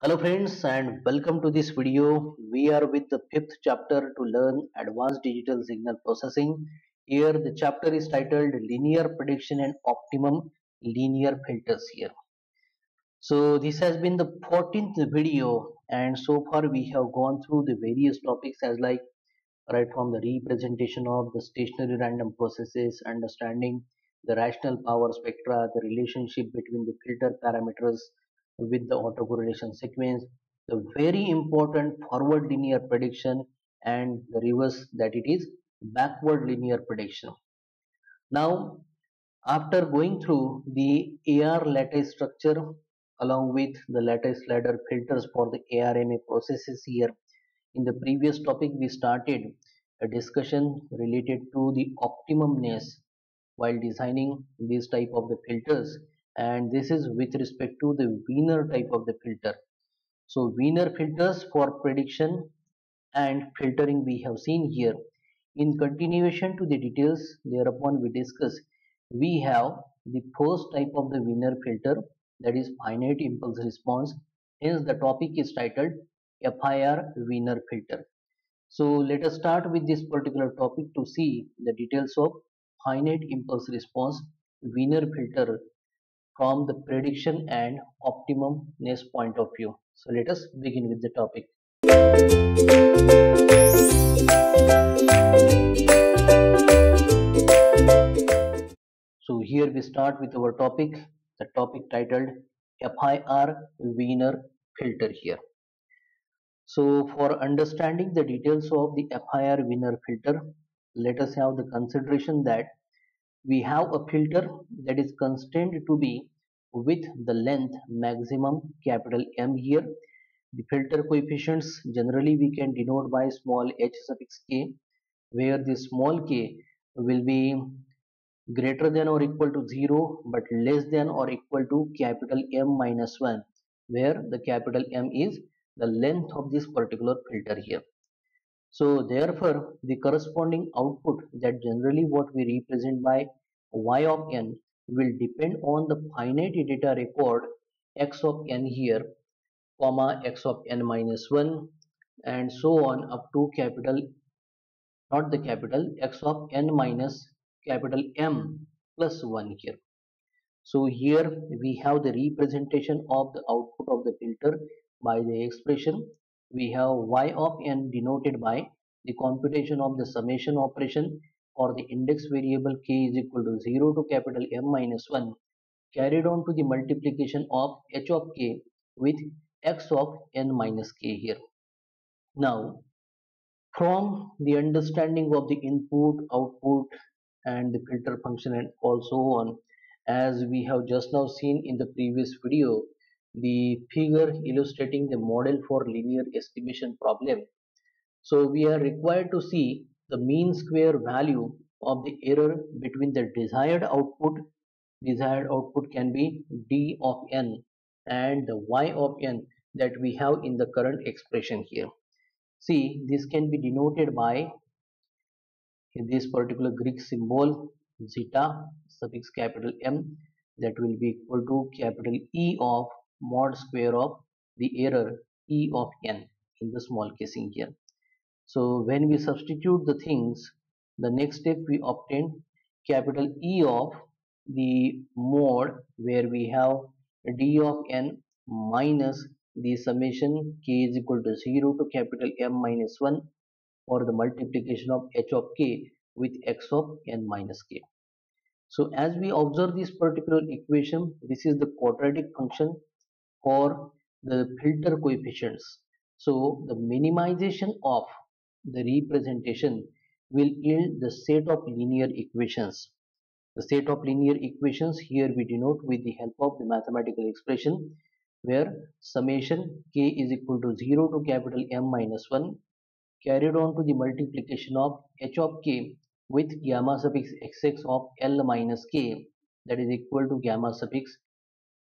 Hello friends and welcome to this video. We are with the fifth chapter to learn advanced digital signal processing. Here the chapter is titled linear prediction and optimum linear filters here. So this has been the 14th video and so far we have gone through the various topics as like right from the representation of the stationary random processes, understanding the rational power spectra, the relationship between the filter parameters with the autocorrelation sequence, the very important forward linear prediction and the reverse that it is backward linear prediction. Now after going through the AR lattice structure along with the lattice ladder filters for the ARMA processes here in the previous topic we started a discussion related to the optimumness while designing this type of the filters and this is with respect to the Wiener type of the filter. So Wiener filters for prediction and filtering we have seen here. In continuation to the details thereupon we discuss we have the first type of the Wiener filter that is finite impulse response hence the topic is titled FIR Wiener filter. So let us start with this particular topic to see the details of finite impulse response Wiener filter from the prediction and optimumness point of view. So let us begin with the topic. So here we start with our topic, the topic titled FIR Wiener filter here. So for understanding the details of the FIR Wiener filter, let us have the consideration that we have a filter that is constrained to be with the length maximum capital M here. The filter coefficients generally we can denote by small h suffix k where the small k will be greater than or equal to 0 but less than or equal to capital M minus 1 where the capital M is the length of this particular filter here. So therefore, the corresponding output that generally what we represent by y of n will depend on the finite data record x of n here, comma x of n minus 1 and so on up to capital, not the capital, x of n minus capital M plus 1 here. So here we have the representation of the output of the filter by the expression we have y of n denoted by the computation of the summation operation for the index variable k is equal to 0 to capital M minus 1 carried on to the multiplication of h of k with x of n minus k here. Now from the understanding of the input, output and the filter function and also on as we have just now seen in the previous video the figure illustrating the model for linear estimation problem. So we are required to see the mean square value of the error between the desired output. Desired output can be d of n and the y of n that we have in the current expression here. See this can be denoted by this particular Greek symbol zeta suffix capital M that will be equal to capital E of mod square of the error e of n in the small casing here. So when we substitute the things, the next step we obtain capital E of the mod where we have d of n minus the summation k is equal to 0 to capital M minus 1 for the multiplication of h of k with x of n minus k. So as we observe this particular equation, this is the quadratic function for the filter coefficients. So the minimization of the representation will yield the set of linear equations. The set of linear equations here we denote with the help of the mathematical expression where summation k is equal to 0 to capital M minus 1 carried on to the multiplication of h of k with gamma suffix xx of L minus k that is equal to gamma suffix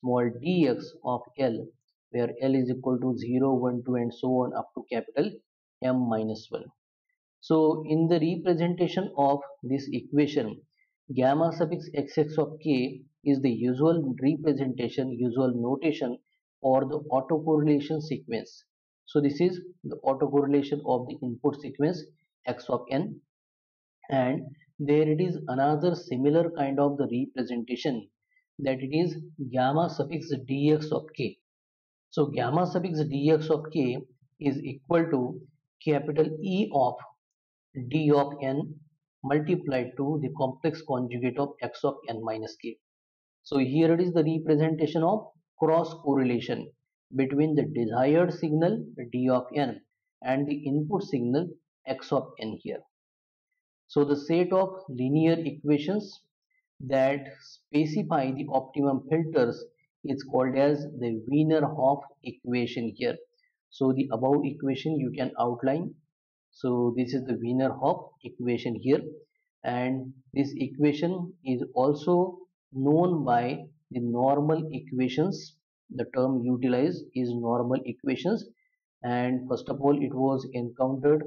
small dx of L where L is equal to 0, 1, 2 and so on up to capital M minus 1. So in the representation of this equation gamma suffix xx of k is the usual representation, usual notation for the autocorrelation sequence. So this is the autocorrelation of the input sequence x of n. And there it is another similar kind of the representation that it is gamma suffix dx of k. So gamma suffix dx of k is equal to capital E of d of n multiplied to the complex conjugate of x of n minus k. So here it is the representation of cross correlation between the desired signal d of n and the input signal x of n here. So the set of linear equations that specify the optimum filters is called as the Wiener-Hopf equation here. So the above equation you can outline. So this is the Wiener-Hopf equation here. And this equation is also known by the normal equations. The term utilized is normal equations. And first of all it was encountered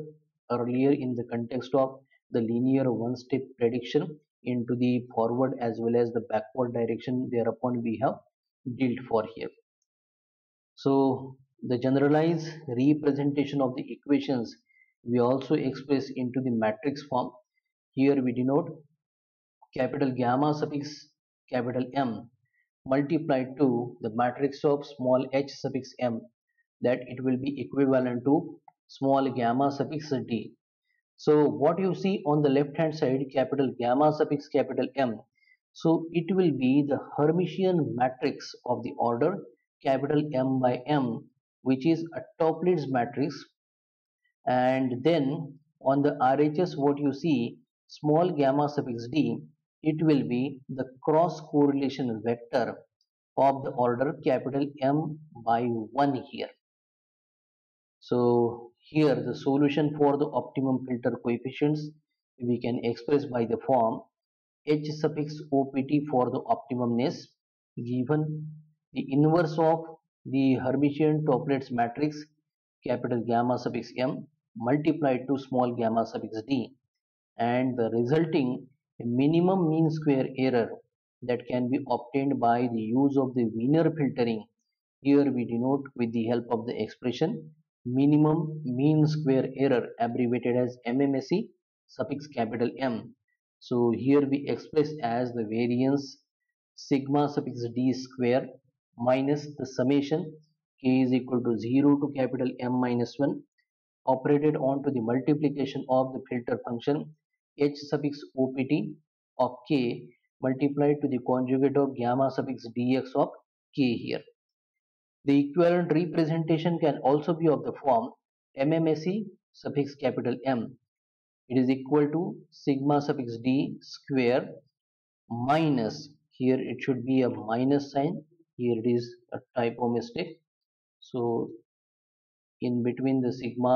earlier in the context of the linear one step prediction into the forward as well as the backward direction thereupon we have dealt for here. So the generalized representation of the equations we also express into the matrix form here we denote capital gamma suffix capital M multiplied to the matrix of small h suffix m that it will be equivalent to small gamma suffix d. So what you see on the left hand side capital gamma suffix capital M. So it will be the Hermitian matrix of the order capital M by M which is a Toeplitz matrix and then on the RHS what you see small gamma suffix d it will be the cross correlation vector of the order capital M by 1 here. So here the solution for the optimum filter coefficients we can express by the form H suffix OPT for the optimumness given the inverse of the Hermitian Toeplitz matrix capital gamma suffix M multiplied to small gamma suffix d and the resulting minimum mean square error that can be obtained by the use of the Wiener filtering. Here we denote with the help of the expression minimum mean square error abbreviated as MMSE suffix capital M. So here we express as the variance sigma suffix d square minus the summation k is equal to 0 to capital M minus 1 operated on to the multiplication of the filter function h suffix opt of k multiplied to the conjugate of gamma suffix dx of k here. The equivalent representation can also be of the form mmse suffix capital M. It is equal to sigma suffix d square minus here it should be a minus sign here it is a typo mistake. So in between the sigma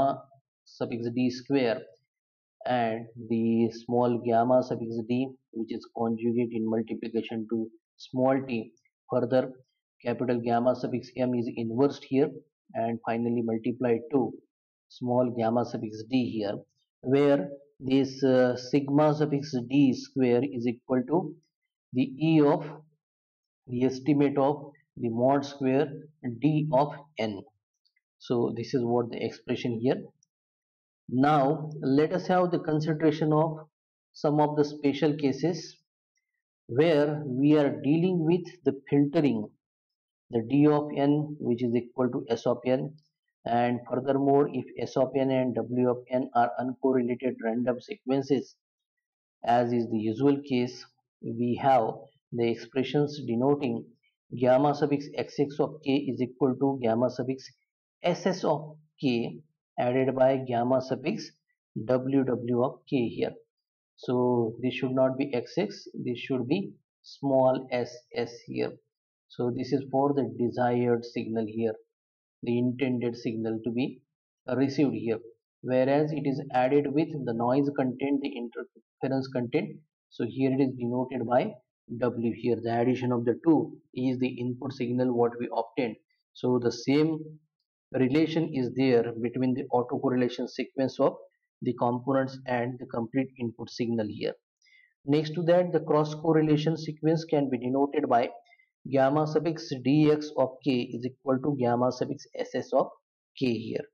suffix d square and the small gamma suffix d which is conjugate in multiplication to small t further capital gamma suffix m is inversed here and finally multiplied to small gamma suffix d here where this uh, sigma suffix d square is equal to the e of the estimate of the mod square d of n. So this is what the expression here. Now let us have the consideration of some of the special cases where we are dealing with the filtering the d of n which is equal to s of n. And furthermore if s of n and w of n are uncorrelated random sequences as is the usual case we have the expressions denoting gamma suffix xx of k is equal to gamma suffix ss of k added by gamma suffix ww of k here. So this should not be xx this should be small ss here. So this is for the desired signal here the intended signal to be received here. Whereas it is added with the noise content the interference content. So here it is denoted by w here the addition of the two is the input signal what we obtained so the same relation is there between the autocorrelation sequence of the components and the complete input signal here. Next to that, the cross correlation sequence can be denoted by gamma suffix dx of k is equal to gamma suffix ss of k here.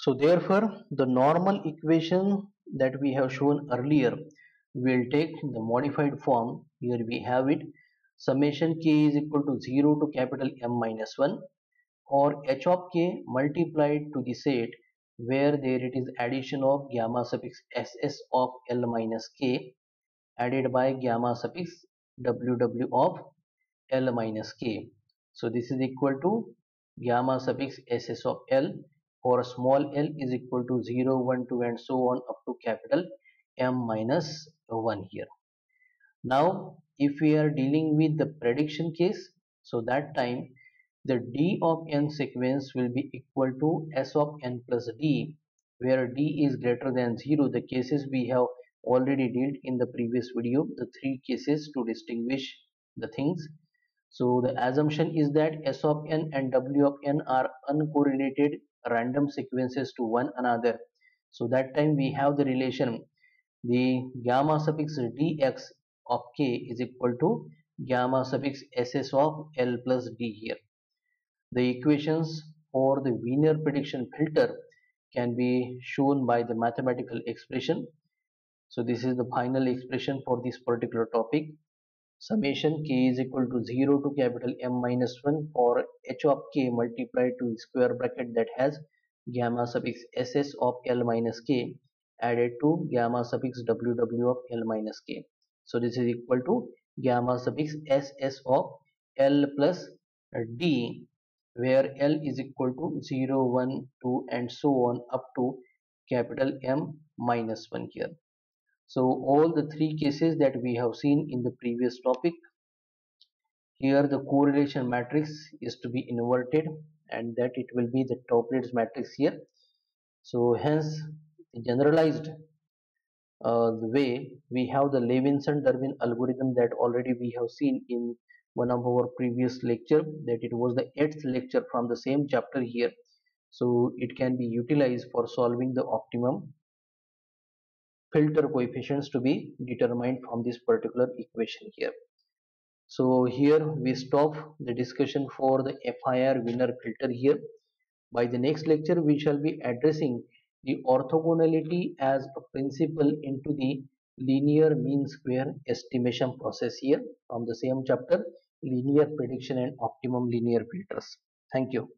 So therefore the normal equation that we have shown earlier will take the modified form. Here we have it summation k is equal to 0 to capital M minus 1 or h of k multiplied to the set where there it is addition of gamma suffix ss of L minus k added by gamma suffix ww of L minus k. So this is equal to gamma suffix ss of L for small l is equal to 0, 1, 2 and so on up to capital M minus 1 here. Now if we are dealing with the prediction case, so that time the d of n sequence will be equal to s of n plus d where d is greater than 0 the cases we have already dealt in the previous video the three cases to distinguish the things. So the assumption is that s of n and w of n are uncorrelated random sequences to one another. So that time we have the relation the gamma suffix dx of k is equal to gamma suffix ss of l plus d here the equations for the Wiener prediction filter can be shown by the mathematical expression. So this is the final expression for this particular topic. Summation k is equal to 0 to capital M minus 1 for h of k multiplied to square bracket that has gamma suffix ss of L minus k added to gamma suffix ww of L minus k. So this is equal to gamma suffix ss of L plus d where L is equal to 0, 1, 2 and so on up to capital M minus 1 here. So all the three cases that we have seen in the previous topic, here the correlation matrix is to be inverted and that it will be the Toeplitz matrix here. So hence generalized uh, way we have the Levinson-Durbin algorithm that already we have seen in one of our previous lecture that it was the eighth lecture from the same chapter here. So it can be utilized for solving the optimum filter coefficients to be determined from this particular equation here. So here we stop the discussion for the FIR Wiener filter here. By the next lecture we shall be addressing the orthogonality as a principle into the linear mean square estimation process here from the same chapter linear prediction and optimum linear filters. Thank you.